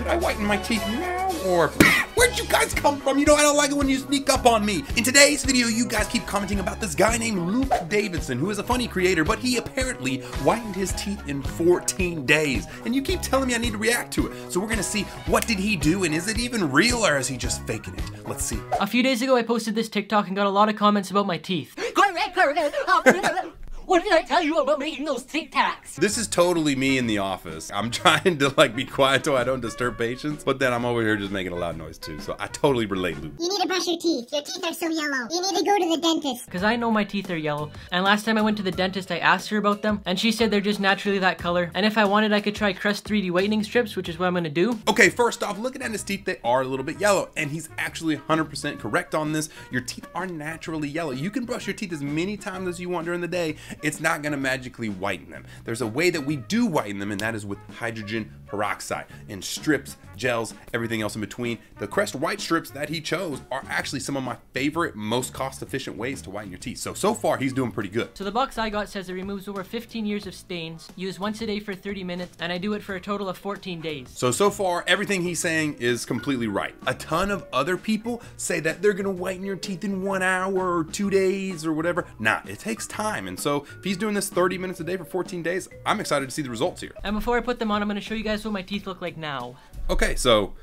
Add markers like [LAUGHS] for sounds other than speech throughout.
Should I whiten my teeth now or [GASPS] where'd you guys come from? You know I don't like it when you sneak up on me. In today's video, you guys keep commenting about this guy named Luke Davidson, who is a funny creator, but he apparently whitened his teeth in 14 days. And you keep telling me I need to react to it. So we're gonna see what did he do and is it even real or is he just faking it? Let's see. A few days ago, I posted this TikTok and got a lot of comments about my teeth. [GASPS] What did I tell you about making those TikToks? This is totally me in the office. I'm [LAUGHS] trying to like be quiet so I don't disturb patients, but then I'm over here just making a loud noise too. So I totally relate, Luke. You need to brush your teeth. Your teeth are so yellow. You need to go to the dentist. Because I know my teeth are yellow. And last time I went to the dentist, I asked her about them, and she said they're just naturally that color. And if I wanted, I could try Crest 3D whitening strips, which is what I'm gonna do. Okay, first off, looking at his teeth, they are a little bit yellow, and he's actually 100% correct on this. Your teeth are naturally yellow. You can brush your teeth as many times as you want during the day. It's not gonna magically whiten them. There's a way that we do whiten them, and that is with hydrogen peroxide in strips, gels, everything else in between. The Crest White strips that he chose are actually some of my favorite, most cost-efficient ways to whiten your teeth. So, so far, he's doing pretty good. So the box I got says it removes over 15 years of stains, use once a day for 30 minutes, and I do it for a total of 14 days. So, so far, everything he's saying is completely right. A ton of other people say that they're gonna whiten your teeth in one hour or two days or whatever. Nah, it takes time. And so, if he's doing this 30 minutes a day for 14 days, I'm excited to see the results here. And before I put them on, I'm gonna show you guys what my teeth look like now. Okay, so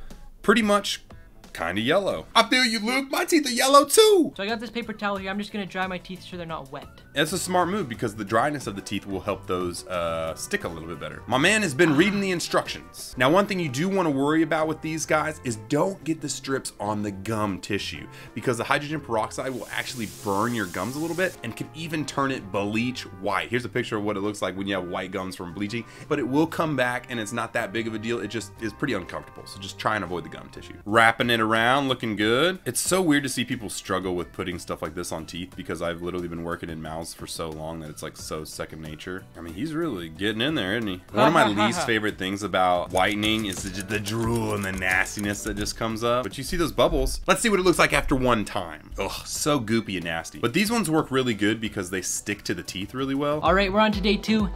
pretty much kind of yellow. I feel you, Luke. My teeth are yellow too. So I got this paper towel here, I'm just gonna dry my teeth so they're not wet. It's a smart move because the dryness of the teeth will help those uh, stick a little bit better. My man has been reading the instructions. Now, one thing you do want to worry about with these guys is don't get the strips on the gum tissue because the hydrogen peroxide will actually burn your gums a little bit and can even turn it bleach white. Here's a picture of what it looks like when you have white gums from bleaching, but it will come back and it's not that big of a deal. It just is pretty uncomfortable. So just try and avoid the gum tissue. Wrapping it around, looking good. It's so weird to see people struggle with putting stuff like this on teeth because I've literally been working in mouths for so long that it's like so second nature. I mean, he's really getting in there, isn't he? One of my [LAUGHS] least favorite things about whitening is the, the drool and the nastiness that just comes up. But you see those bubbles. Let's see what it looks like after one time. Ugh, so goopy and nasty. But these ones work really good because they stick to the teeth really well. Alright, we're on to day two.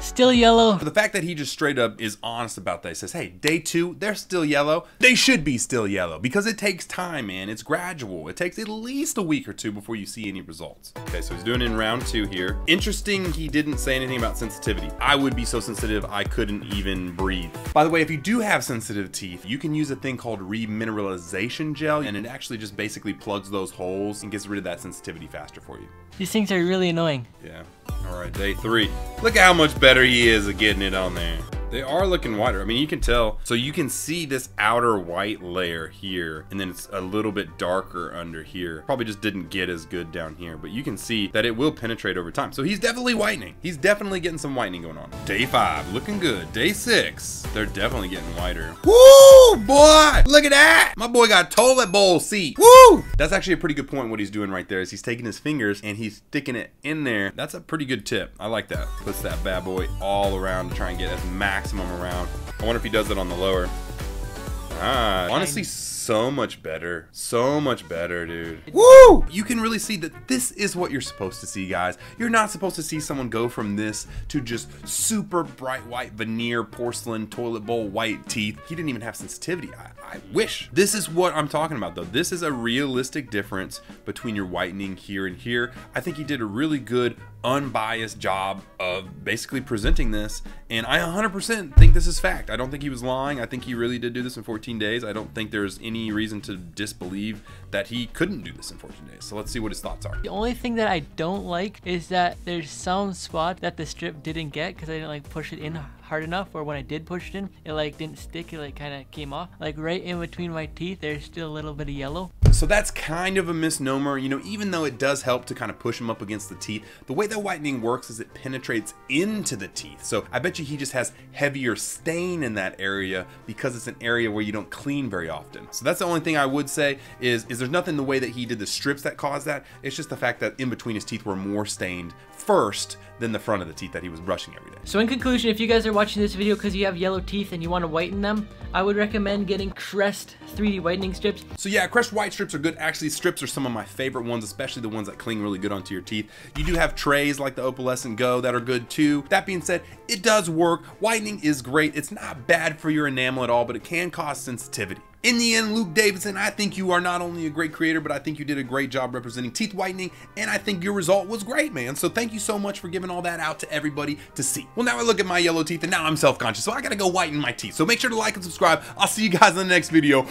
Still yellow. The fact that he just straight up is honest about that. He says, hey, day two, they're still yellow. They should be still yellow because it takes time, man. It's gradual. It takes at least a week or two before you see any results. Okay, so he's doing it in round two here. Interesting, he didn't say anything about sensitivity. I would be so sensitive, I couldn't even breathe. By the way, if you do have sensitive teeth, you can use a thing called remineralization gel, and it actually just basically plugs those holes and gets rid of that sensitivity faster for you. These things are really annoying. Yeah. All right, day three. Look at how much better he is at getting it on there. They are looking whiter. I mean, you can tell. So you can see this outer white layer here, and then it's a little bit darker under here. Probably just didn't get as good down here, but you can see that it will penetrate over time. So he's definitely whitening. He's definitely getting some whitening going on. Day five, looking good. Day six, they're definitely getting whiter. Woo, boy! Look at that! My boy got toilet bowl seat. Woo! That's actually a pretty good point what he's doing right there is he's taking his fingers and he's sticking it in there. That's a pretty good tip. I like that. Puts that bad boy all around to try and get as maximum around. I wonder if he does it on the lower. Ah, honestly, so much better. So much better, dude. Woo! You can really see that this is what you're supposed to see, guys. You're not supposed to see someone go from this to just super bright white veneer porcelain toilet bowl white teeth. He didn't even have sensitivity. I, I wish. This is what I'm talking about, though. This is a realistic difference between your whitening here and here. I think he did a really good unbiased job of basically presenting this and I 100% think this is fact. I don't think he was lying. I think he really did do this in 14 days. I don't think there's any reason to disbelieve that he couldn't do this in 14 days. So let's see what his thoughts are. The only thing that I don't like is that there's some spot that the strip didn't get because I didn't like push it in hard enough or when I did push it in, it like didn't stick, it like kind of came off. Like right in between my teeth, there's still a little bit of yellow. So that's kind of a misnomer. You know, even though it does help to kind of push them up against the teeth, the way that whitening works is it penetrates into the teeth. So I bet you he just has heavier stain in that area because it's an area where you don't clean very often. So that's the only thing I would say is, is there's nothing the way that he did the strips that caused that. It's just the fact that in between his teeth were more stained first than the front of the teeth that he was brushing every day. So in conclusion, if you guys are watching this video because you have yellow teeth and you want to whiten them, I would recommend getting Crest 3D whitening strips. So yeah, Crest white strips are good. Actually, strips are some of my favorite ones, especially the ones that cling really good onto your teeth. You do have trays like the Opalescence Go that are good too. That being said, it does work. Whitening is great. It's not bad for your enamel at all, but it can cause sensitivity. In the end, Luke Davidson, I think you are not only a great creator, but I think you did a great job representing teeth whitening, and I think your result was great, man. So thank you so much for giving all that out to everybody to see. Well, now I look at my yellow teeth, and now I'm self-conscious, so I gotta go whiten my teeth. So make sure to like and subscribe. I'll see you guys in the next video.